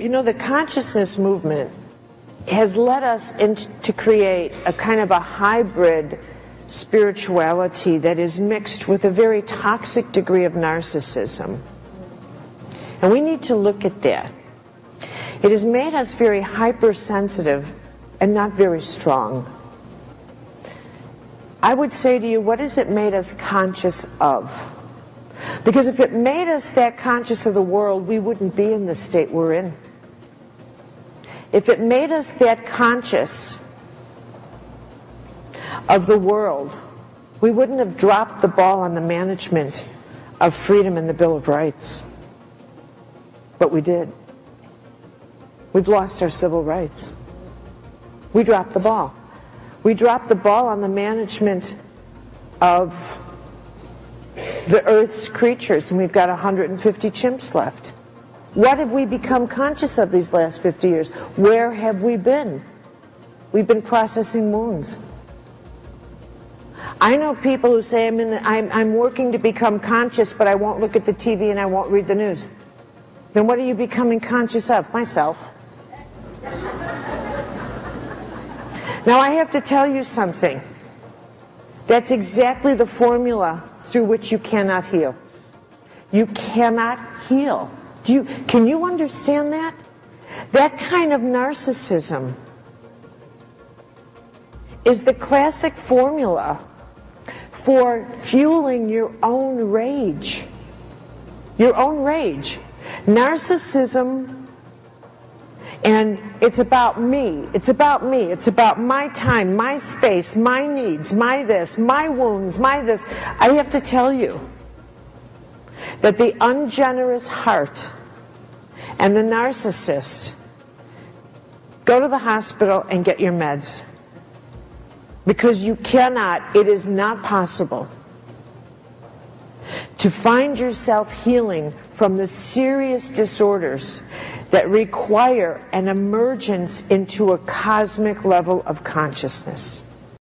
You know, the consciousness movement has led us into, to create a kind of a hybrid spirituality that is mixed with a very toxic degree of narcissism. And we need to look at that. It has made us very hypersensitive and not very strong. I would say to you, what has it made us conscious of? Because if it made us that conscious of the world, we wouldn't be in the state we're in. If it made us that conscious of the world, we wouldn't have dropped the ball on the management of freedom and the Bill of Rights. But we did. We've lost our civil rights. We dropped the ball. We dropped the ball on the management of the Earth's creatures, and we've got 150 chimps left. What have we become conscious of these last 50 years? Where have we been? We've been processing wounds. I know people who say, I'm, the, I'm, I'm working to become conscious, but I won't look at the TV and I won't read the news. Then what are you becoming conscious of? Myself. Now I have to tell you something. That's exactly the formula through which you cannot heal. You cannot heal. Do you, can you understand that? That kind of narcissism is the classic formula for fueling your own rage. Your own rage. Narcissism and it's about me. It's about me. It's about my time, my space, my needs, my this, my wounds, my this. I have to tell you that the ungenerous heart and the narcissist go to the hospital and get your meds. Because you cannot, it is not possible to find yourself healing from the serious disorders that require an emergence into a cosmic level of consciousness.